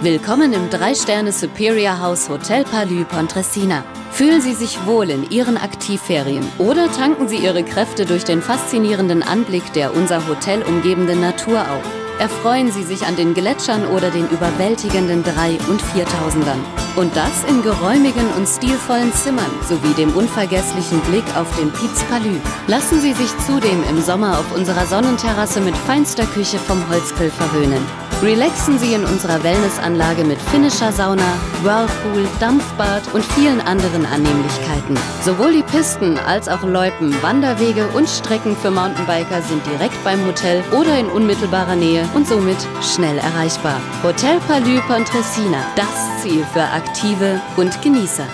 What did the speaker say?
Willkommen im 3-Sterne Superior House Hotel Palü Pontresina. Fühlen Sie sich wohl in Ihren Aktivferien oder tanken Sie Ihre Kräfte durch den faszinierenden Anblick der unser Hotel umgebenden Natur auf. Erfreuen Sie sich an den Gletschern oder den überwältigenden 3- und 4000ern. Und das in geräumigen und stilvollen Zimmern sowie dem unvergesslichen Blick auf den Piz Palü. Lassen Sie sich zudem im Sommer auf unserer Sonnenterrasse mit feinster Küche vom Holzgrill verwöhnen. Relaxen Sie in unserer Wellnessanlage mit finnischer Sauna, Whirlpool, Dampfbad und vielen anderen Annehmlichkeiten. Sowohl die Pisten als auch Loipen, Wanderwege und Strecken für Mountainbiker sind direkt beim Hotel oder in unmittelbarer Nähe und somit schnell erreichbar. Hotel Palü Pontresina, das Ziel für Aktive und Genießer.